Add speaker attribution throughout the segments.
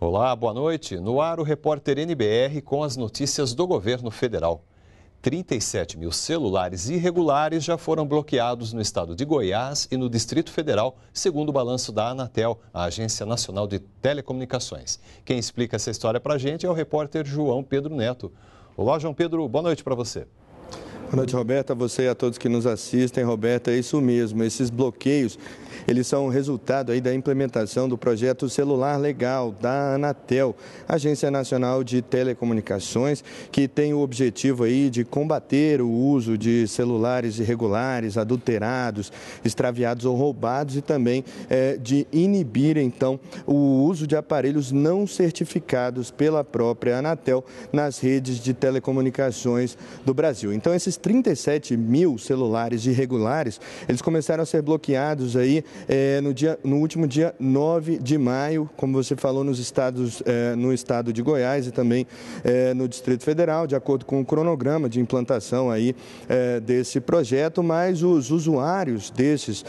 Speaker 1: Olá, boa noite. No ar, o repórter NBR com as notícias do governo federal. 37 mil celulares irregulares já foram bloqueados no estado de Goiás e no Distrito Federal, segundo o balanço da Anatel, a Agência Nacional de Telecomunicações. Quem explica essa história para a gente é o repórter João Pedro Neto. Olá, João Pedro, boa noite para você.
Speaker 2: Boa noite, Roberta. Você e a todos que nos assistem. Roberta, é isso mesmo. Esses bloqueios eles são resultado aí da implementação do projeto Celular Legal da Anatel, Agência Nacional de Telecomunicações, que tem o objetivo aí de combater o uso de celulares irregulares, adulterados, extraviados ou roubados e também é, de inibir então o uso de aparelhos não certificados pela própria Anatel nas redes de telecomunicações do Brasil. Então esses 37 mil celulares irregulares, eles começaram a ser bloqueados aí é, no, dia, no último dia 9 de maio, como você falou, nos estados, é, no estado de Goiás e também é, no Distrito Federal, de acordo com o cronograma de implantação aí, desse projeto, mas os usuários desses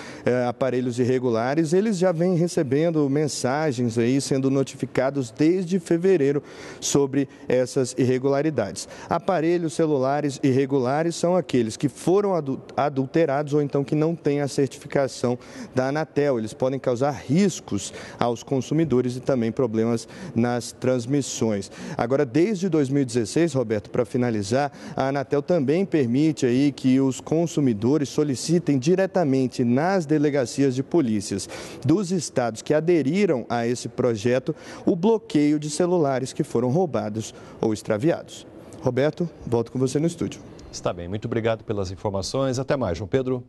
Speaker 2: aparelhos irregulares, eles já vêm recebendo mensagens aí, sendo notificados desde fevereiro sobre essas irregularidades. Aparelhos celulares irregulares são aqueles que foram adulterados ou então que não têm a certificação da Anatel. Eles podem causar riscos aos consumidores e também problemas nas transmissões. Agora, desde 2016, Roberto, para finalizar, a Anatel também permite aí que os consumidores solicitem diretamente nas delegacias de polícias dos estados que aderiram a esse projeto o bloqueio de celulares que foram roubados ou extraviados. Roberto, volto com você no estúdio.
Speaker 1: Está bem, muito obrigado pelas informações. Até mais, João Pedro.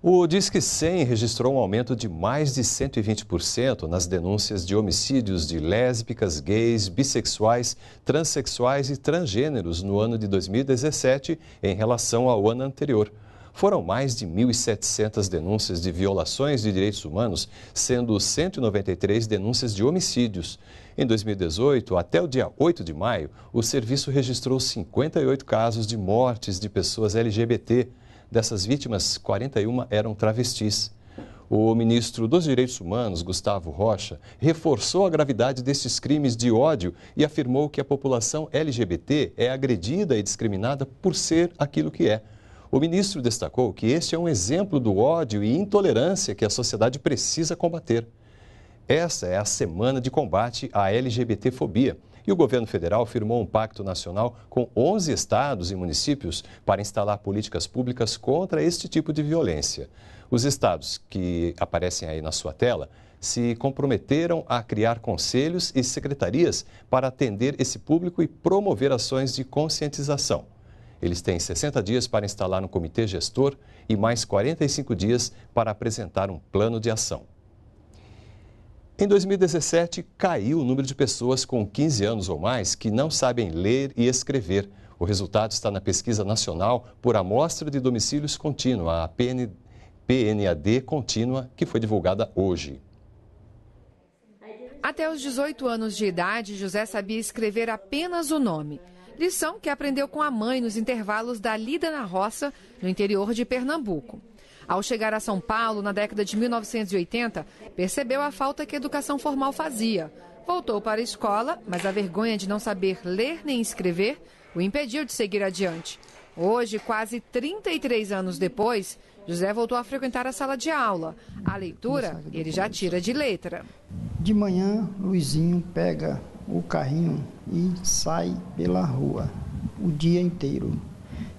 Speaker 1: O Disque 100 registrou um aumento de mais de 120% nas denúncias de homicídios de lésbicas, gays, bissexuais, transexuais e transgêneros no ano de 2017 em relação ao ano anterior. Foram mais de 1.700 denúncias de violações de direitos humanos, sendo 193 denúncias de homicídios. Em 2018, até o dia 8 de maio, o serviço registrou 58 casos de mortes de pessoas LGBT Dessas vítimas, 41 eram travestis. O ministro dos Direitos Humanos, Gustavo Rocha, reforçou a gravidade destes crimes de ódio e afirmou que a população LGBT é agredida e discriminada por ser aquilo que é. O ministro destacou que este é um exemplo do ódio e intolerância que a sociedade precisa combater. Essa é a semana de combate à LGBTfobia e o governo federal firmou um pacto nacional com 11 estados e municípios para instalar políticas públicas contra este tipo de violência. Os estados que aparecem aí na sua tela se comprometeram a criar conselhos e secretarias para atender esse público e promover ações de conscientização. Eles têm 60 dias para instalar um comitê gestor e mais 45 dias para apresentar um plano de ação. Em 2017, caiu o número de pessoas com 15 anos ou mais que não sabem ler e escrever. O resultado está na Pesquisa Nacional por Amostra de Domicílios Contínua, a PN, PNAD Contínua, que foi divulgada hoje.
Speaker 3: Até os 18 anos de idade, José sabia escrever apenas o nome. Lição que aprendeu com a mãe nos intervalos da lida na roça, no interior de Pernambuco. Ao chegar a São Paulo na década de 1980, percebeu a falta que a educação formal fazia. Voltou para a escola, mas a vergonha de não saber ler nem escrever o impediu de seguir adiante. Hoje, quase 33 anos depois, José voltou a frequentar a sala de aula. A leitura ele já tira de letra.
Speaker 4: De manhã, Luizinho pega o carrinho e sai pela rua o dia inteiro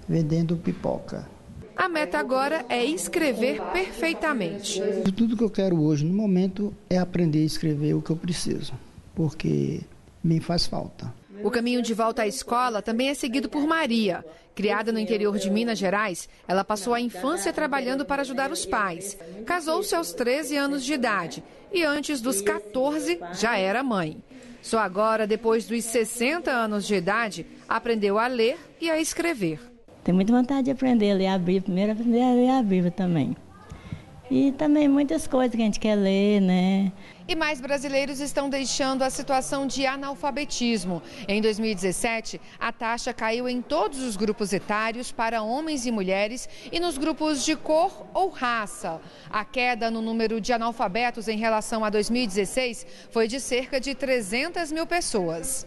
Speaker 4: vendendo pipoca.
Speaker 3: A meta agora é escrever perfeitamente.
Speaker 4: Tudo que eu quero hoje, no momento, é aprender a escrever o que eu preciso, porque me faz falta.
Speaker 3: O caminho de volta à escola também é seguido por Maria. Criada no interior de Minas Gerais, ela passou a infância trabalhando para ajudar os pais. Casou-se aos 13 anos de idade e antes dos 14 já era mãe. Só agora, depois dos 60 anos de idade, aprendeu a ler e a escrever.
Speaker 5: Tenho muita vontade de aprender a ler a Bíblia, primeiro aprender a ler a Bíblia também. E também muitas coisas que a gente quer ler, né?
Speaker 3: E mais brasileiros estão deixando a situação de analfabetismo. Em 2017, a taxa caiu em todos os grupos etários para homens e mulheres e nos grupos de cor ou raça. A queda no número de analfabetos em relação a 2016 foi de cerca de 300 mil pessoas.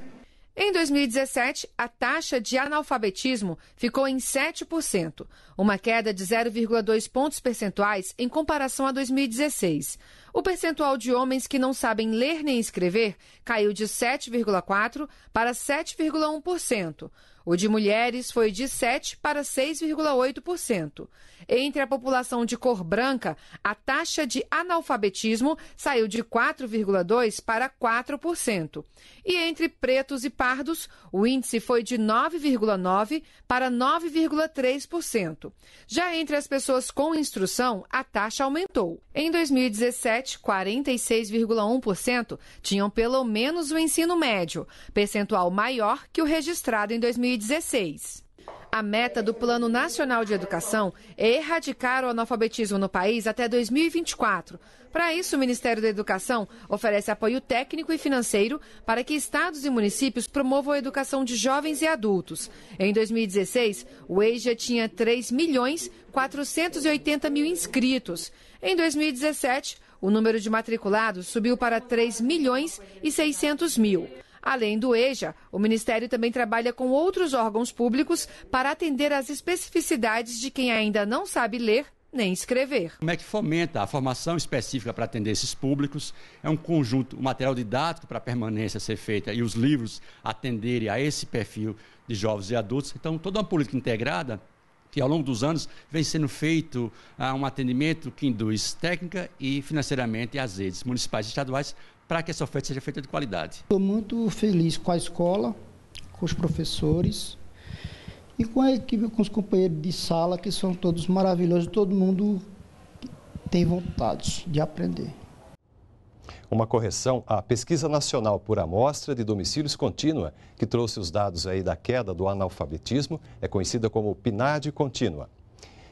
Speaker 3: Em 2017, a taxa de analfabetismo ficou em 7%, uma queda de 0,2 pontos percentuais em comparação a 2016. O percentual de homens que não sabem ler nem escrever caiu de 7,4% para 7,1%. O de mulheres foi de 7% para 6,8%. Entre a população de cor branca, a taxa de analfabetismo saiu de 4,2% para 4%. E entre pretos e pardos, o índice foi de 9,9% para 9,3%. Já entre as pessoas com instrução, a taxa aumentou. Em 2017, 46,1% tinham pelo menos o ensino médio, percentual maior que o registrado em 2016. A meta do Plano Nacional de Educação é erradicar o analfabetismo no país até 2024. Para isso, o Ministério da Educação oferece apoio técnico e financeiro para que estados e municípios promovam a educação de jovens e adultos. Em 2016, o EJA tinha 3 milhões 480 mil inscritos. Em 2017, o número de matriculados subiu para 3 milhões e 600 mil. Além do EJA, o Ministério também trabalha com outros órgãos públicos para atender às especificidades de quem ainda não sabe ler nem escrever.
Speaker 6: Como é que fomenta a formação específica para atender esses públicos? É um conjunto, um material didático para a permanência ser feita e os livros atenderem a esse perfil de jovens e adultos. Então, toda uma política integrada que ao longo dos anos vem sendo feito uh, um atendimento que induz técnica e financeiramente as redes municipais e estaduais para que essa oferta seja feita de qualidade.
Speaker 4: Estou muito feliz com a escola, com os professores e com a equipe, com os companheiros de sala, que são todos maravilhosos, todo mundo tem vontade de aprender.
Speaker 1: Uma correção, a Pesquisa Nacional por Amostra de Domicílios Contínua, que trouxe os dados aí da queda do analfabetismo, é conhecida como PNAD contínua.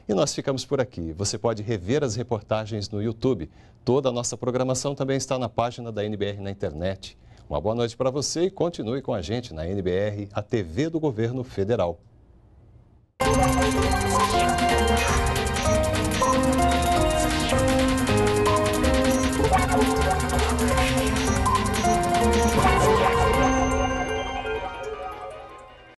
Speaker 1: E nós ficamos por aqui. Você pode rever as reportagens no YouTube. Toda a nossa programação também está na página da NBR na internet. Uma boa noite para você e continue com a gente na NBR, a TV do Governo Federal.